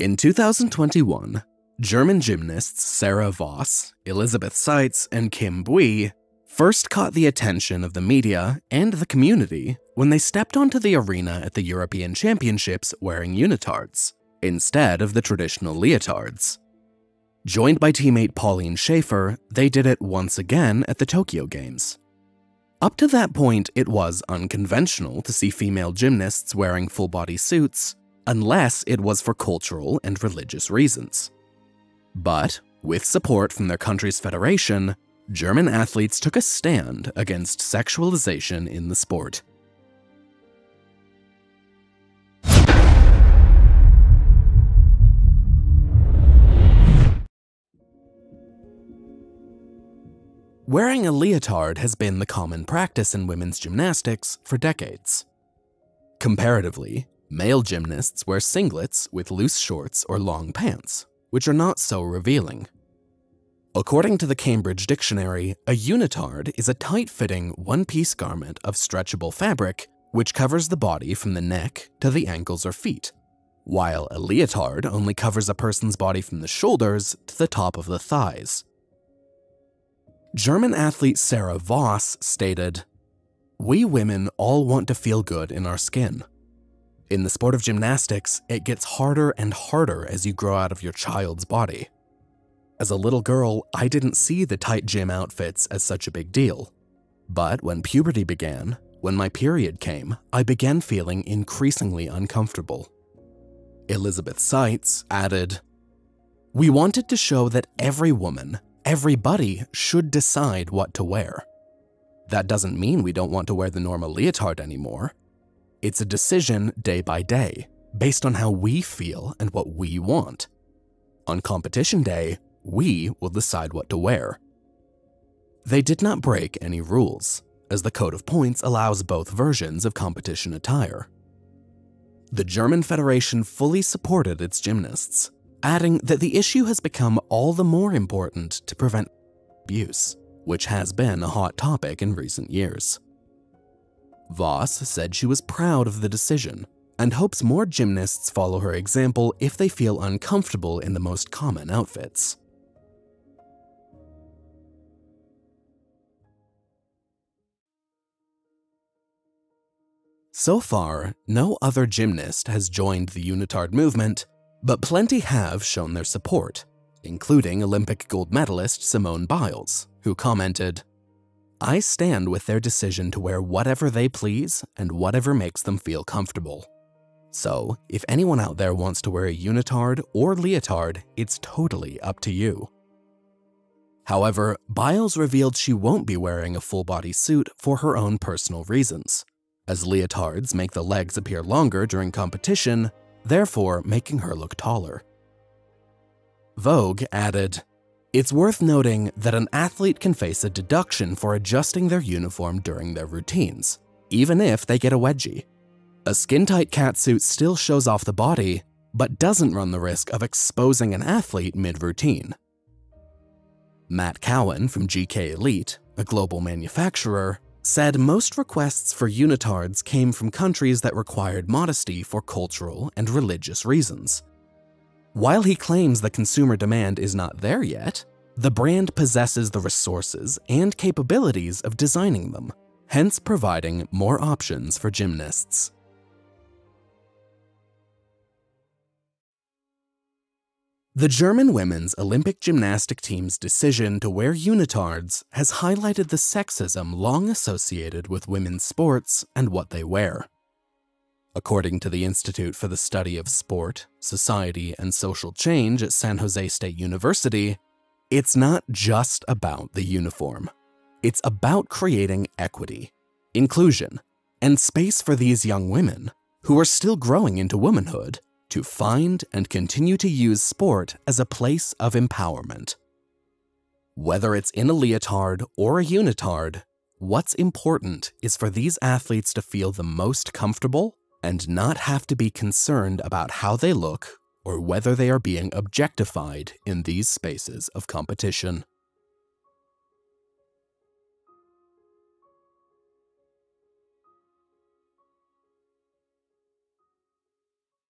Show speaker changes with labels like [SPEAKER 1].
[SPEAKER 1] In 2021, German gymnasts Sarah Voss, Elisabeth Seitz, and Kim Bui first caught the attention of the media and the community when they stepped onto the arena at the European Championships wearing unitards, instead of the traditional leotards. Joined by teammate Pauline Schaefer, they did it once again at the Tokyo Games. Up to that point, it was unconventional to see female gymnasts wearing full-body suits, unless it was for cultural and religious reasons. But, with support from their country's federation, German athletes took a stand against sexualization in the sport. Wearing a leotard has been the common practice in women's gymnastics for decades. Comparatively, male gymnasts wear singlets with loose shorts or long pants, which are not so revealing. According to the Cambridge Dictionary, a unitard is a tight-fitting, one-piece garment of stretchable fabric which covers the body from the neck to the ankles or feet, while a leotard only covers a person's body from the shoulders to the top of the thighs. German athlete Sarah Voss stated, We women all want to feel good in our skin. In the sport of gymnastics, it gets harder and harder as you grow out of your child's body. As a little girl, I didn't see the tight gym outfits as such a big deal. But when puberty began, when my period came, I began feeling increasingly uncomfortable. Elisabeth Seitz added, We wanted to show that every woman, everybody should decide what to wear. That doesn't mean we don't want to wear the normal leotard anymore. It's a decision day by day, based on how we feel and what we want. On competition day, we will decide what to wear. They did not break any rules, as the Code of Points allows both versions of competition attire. The German Federation fully supported its gymnasts, adding that the issue has become all the more important to prevent abuse, which has been a hot topic in recent years. Voss said she was proud of the decision and hopes more gymnasts follow her example if they feel uncomfortable in the most common outfits. So far, no other gymnast has joined the unitard movement, but plenty have shown their support, including Olympic gold medalist Simone Biles, who commented, I stand with their decision to wear whatever they please and whatever makes them feel comfortable. So, if anyone out there wants to wear a unitard or leotard, it's totally up to you. However, Biles revealed she won't be wearing a full-body suit for her own personal reasons, as leotards make the legs appear longer during competition, therefore making her look taller. Vogue added, It's worth noting that an athlete can face a deduction for adjusting their uniform during their routines, even if they get a wedgie. A skin-tight catsuit still shows off the body, but doesn't run the risk of exposing an athlete mid-routine. Matt Cowan from GK Elite, a global manufacturer, said most requests for unitards came from countries that required modesty for cultural and religious reasons. While he claims the consumer demand is not there yet, the brand possesses the resources and capabilities of designing them, hence providing more options for gymnasts. The German women's Olympic gymnastic team's decision to wear unitards has highlighted the sexism long associated with women's sports and what they wear. According to the Institute for the Study of Sport, Society, and Social Change at San Jose State University, it's not just about the uniform. It's about creating equity, inclusion, and space for these young women, who are still growing into womanhood, to find and continue to use sport as a place of empowerment. Whether it's in a leotard or a unitard, what's important is for these athletes to feel the most comfortable and not have to be concerned about how they look or whether they are being objectified in these spaces of competition.